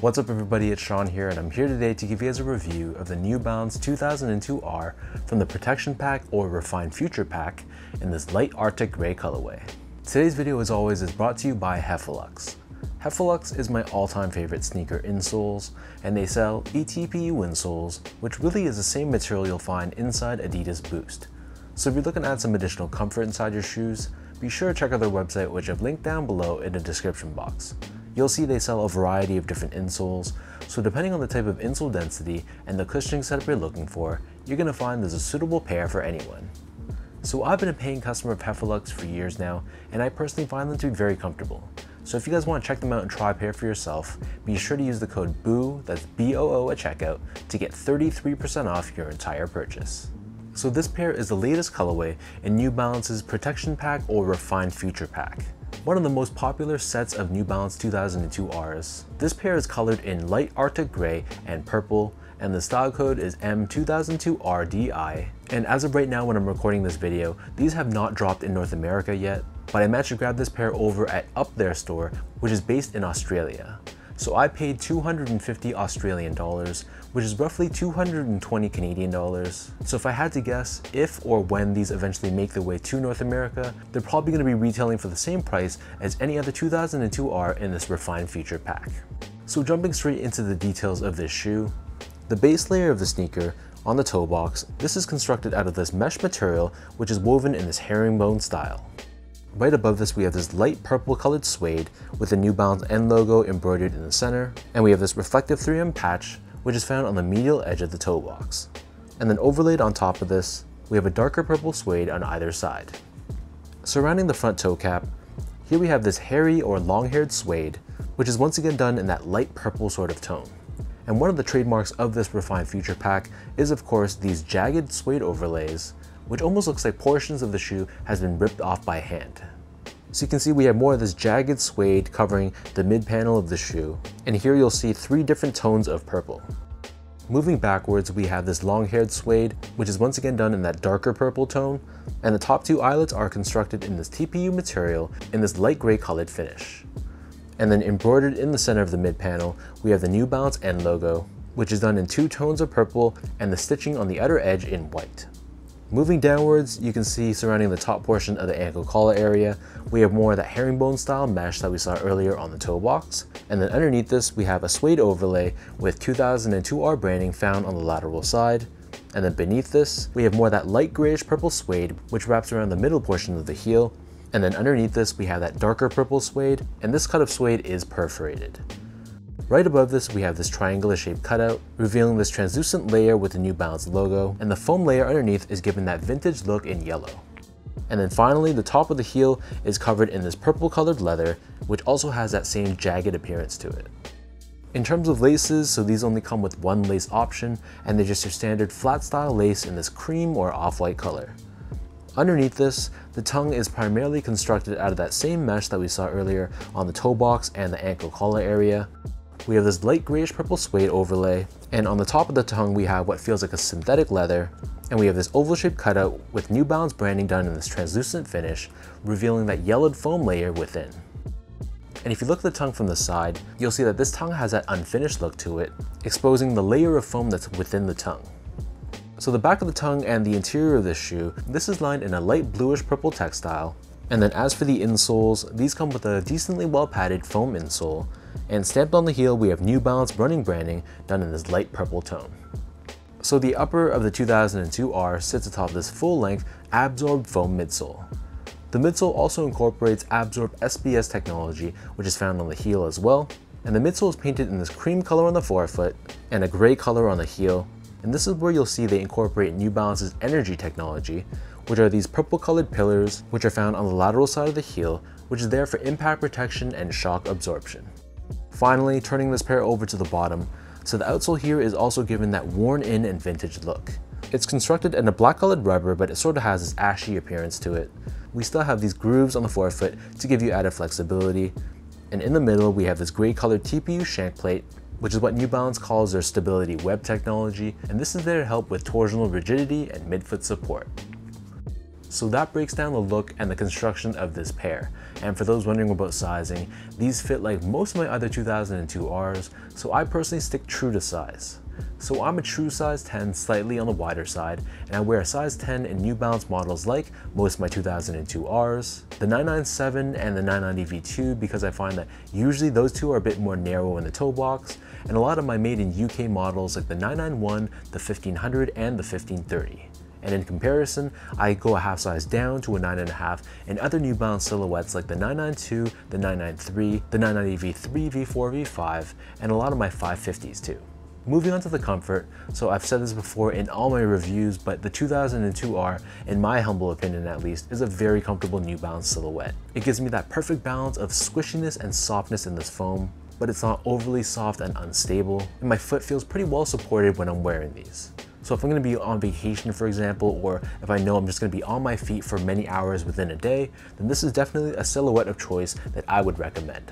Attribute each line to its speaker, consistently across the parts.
Speaker 1: What's up everybody, it's Sean here and I'm here today to give you guys a review of the New Balance 2002R from the Protection Pack or Refined Future Pack in this light Arctic Gray colorway. Today's video as always is brought to you by Hefeluxx. Hefeluxx is my all-time favorite sneaker insoles and they sell eTPU insoles which really is the same material you'll find inside Adidas Boost. So if you're looking to add some additional comfort inside your shoes, be sure to check out their website which I've linked down below in the description box. You'll see they sell a variety of different insoles, so depending on the type of insole density and the cushioning setup you're looking for, you're going to find there's a suitable pair for anyone. So I've been a paying customer of Hefeluxx for years now, and I personally find them to be very comfortable. So if you guys want to check them out and try a pair for yourself, be sure to use the code BOO, that's B-O-O at checkout, to get 33% off your entire purchase. So this pair is the latest colorway in New Balance's Protection Pack or Refined Future Pack one of the most popular sets of New Balance 2002Rs. This pair is colored in light Arctic gray and purple, and the style code is M2002RDI. And as of right now when I'm recording this video, these have not dropped in North America yet, but I managed to grab this pair over at Up There store, which is based in Australia. So I paid 250 Australian dollars, which is roughly 220 Canadian dollars. So if I had to guess, if or when these eventually make their way to North America, they're probably going to be retailing for the same price as any other 2002R in this refined future pack. So jumping straight into the details of this shoe, the base layer of the sneaker on the toe box, this is constructed out of this mesh material which is woven in this herringbone style. Right above this we have this light purple colored suede with the New Balance N logo embroidered in the center, and we have this reflective 3M patch which is found on the medial edge of the toe box. And then overlaid on top of this, we have a darker purple suede on either side. Surrounding the front toe cap, here we have this hairy or long-haired suede, which is once again done in that light purple sort of tone. And one of the trademarks of this refined future pack is of course these jagged suede overlays which almost looks like portions of the shoe has been ripped off by hand. So you can see we have more of this jagged suede covering the mid panel of the shoe, and here you'll see three different tones of purple. Moving backwards, we have this long-haired suede, which is once again done in that darker purple tone, and the top two eyelets are constructed in this TPU material in this light gray colored finish. And then embroidered in the center of the mid panel, we have the New Balance N logo, which is done in two tones of purple and the stitching on the outer edge in white. Moving downwards, you can see surrounding the top portion of the ankle collar area, we have more of that herringbone style mesh that we saw earlier on the toe box. And then underneath this, we have a suede overlay with 2002R branding found on the lateral side. And then beneath this, we have more of that light grayish purple suede, which wraps around the middle portion of the heel. And then underneath this, we have that darker purple suede, and this cut of suede is perforated. Right above this, we have this triangular shaped cutout, revealing this translucent layer with the New Balance logo, and the foam layer underneath is given that vintage look in yellow. And then finally, the top of the heel is covered in this purple colored leather, which also has that same jagged appearance to it. In terms of laces, so these only come with one lace option, and they're just your standard flat style lace in this cream or off-white color. Underneath this, the tongue is primarily constructed out of that same mesh that we saw earlier on the toe box and the ankle collar area, we have this light grayish purple suede overlay, and on the top of the tongue we have what feels like a synthetic leather, and we have this oval shaped cutout with New Balance branding done in this translucent finish, revealing that yellowed foam layer within. And if you look at the tongue from the side, you'll see that this tongue has that unfinished look to it, exposing the layer of foam that's within the tongue. So the back of the tongue and the interior of this shoe, this is lined in a light bluish purple textile. And then as for the insoles, these come with a decently well padded foam insole, and stamped on the heel we have New Balance running branding done in this light purple tone. So the upper of the 2002R sits atop this full-length Abzorb foam midsole. The midsole also incorporates Abzorb SBS technology which is found on the heel as well, and the midsole is painted in this cream color on the forefoot and a gray color on the heel, and this is where you'll see they incorporate New Balance's N-ergy technology, which are these purple colored pillars which are found on the lateral side of the heel, which is there for impact protection and shock absorption. Finally, turning this pair over to the bottom, so the outsole here is also given that worn in and vintage look. It's constructed in a black colored rubber, but it sort of has this ashy appearance to it. We still have these grooves on the forefoot to give you added flexibility. And in the middle, we have this gray colored TPU shank plate, which is what New Balance calls their stability web technology, and this is there to help with torsional rigidity and midfoot support. So that breaks down the look and the construction of this pair. And for those wondering about sizing, these fit like most of my other 2002Rs, so I personally stick true to size. So I'm a true size 10, slightly on the wider side, and I wear a size 10 in New Balance models like most of my 2002Rs, the 997 and the 990 V2 because I find that usually those two are a bit more narrow in the toe box, and a lot of my made in UK models like the 991, the 1500, and the 1530. And in comparison, I go a half size down to a 9.5 in other New Balance silhouettes like the 992, the 993, the 990 V3, V4, V5, and a lot of my 550s too. Moving on to the comfort, so I've said this before in all my reviews, but the 2002R, in my humble opinion at least, is a very comfortable New Balance silhouette. It gives me that perfect balance of squishiness and softness in this foam, but it's not overly soft and unstable, and my foot feels pretty well supported when I'm wearing these. So if I'm gonna be on vacation, for example, or if I know I'm just gonna be on my feet for many hours within a day, then this is definitely a silhouette of choice that I would recommend.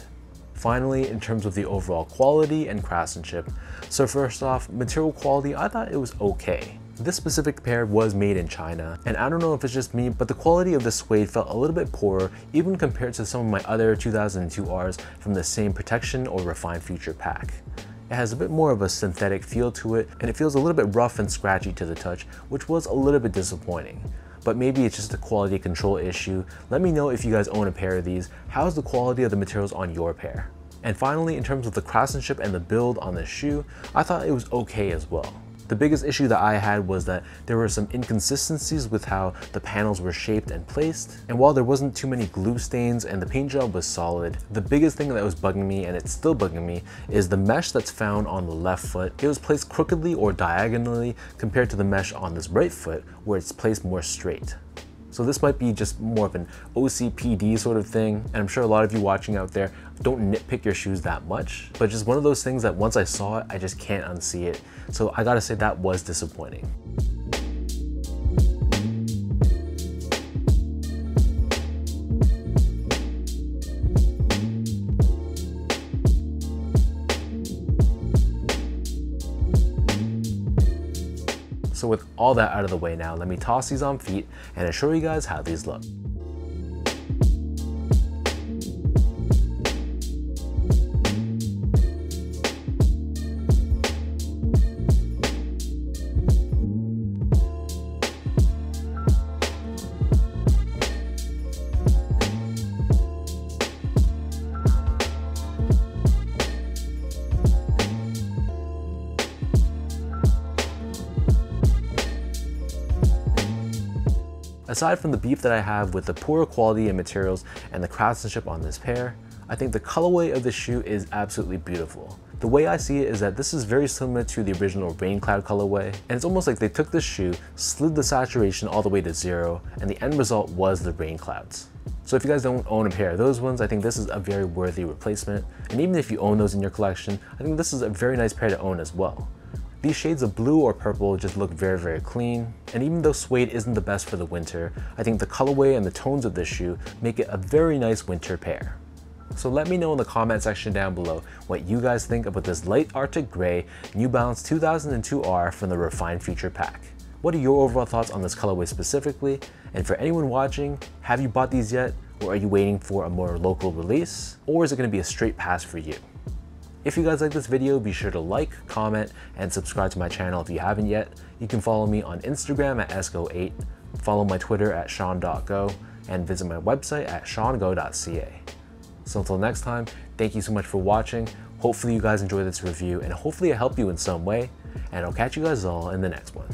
Speaker 1: Finally, in terms of the overall quality and craftsmanship, so first off, material quality, I thought it was okay. This specific pair was made in China, and I don't know if it's just me, but the quality of the suede felt a little bit poorer even compared to some of my other 2002Rs from the same protection or refined future pack. It has a bit more of a synthetic feel to it, and it feels a little bit rough and scratchy to the touch, which was a little bit disappointing but maybe it's just a quality control issue. Let me know if you guys own a pair of these. How's the quality of the materials on your pair? And finally, in terms of the craftsmanship and the build on this shoe, I thought it was okay as well. The biggest issue that I had was that there were some inconsistencies with how the panels were shaped and placed. And while there wasn't too many glue stains and the paint job was solid, the biggest thing that was bugging me, and it's still bugging me, is the mesh that's found on the left foot. It was placed crookedly or diagonally compared to the mesh on this right foot where it's placed more straight. So this might be just more of an OCPD sort of thing. And I'm sure a lot of you watching out there don't nitpick your shoes that much, but just one of those things that once I saw it, I just can't unsee it. So I gotta say that was disappointing. With all that out of the way now, let me toss these on feet and I'll show you guys how these look. Aside from the beef that I have with the poor quality and materials and the craftsmanship on this pair, I think the colorway of the shoe is absolutely beautiful. The way I see it is that this is very similar to the original Rain Cloud colorway, and it's almost like they took this shoe, slid the saturation all the way to zero, and the end result was the Rain Clouds. So if you guys don't own a pair of those ones, I think this is a very worthy replacement. And even if you own those in your collection, I think this is a very nice pair to own as well. These shades of blue or purple just look very, very clean. And even though suede isn't the best for the winter, I think the colorway and the tones of this shoe make it a very nice winter pair. So let me know in the comment section down below what you guys think about this light Arctic Gray New Balance 2002R from the Refined Future Pack. What are your overall thoughts on this colorway specifically? And for anyone watching, have you bought these yet? Or are you waiting for a more local release? Or is it gonna be a straight pass for you? If you guys like this video, be sure to like, comment, and subscribe to my channel if you haven't yet. You can follow me on Instagram at sgo8, follow my Twitter at sean.go, and visit my website at seango.ca. So until next time, thank you so much for watching. Hopefully you guys enjoyed this review and hopefully I helped you in some way. And I'll catch you guys all in the next one.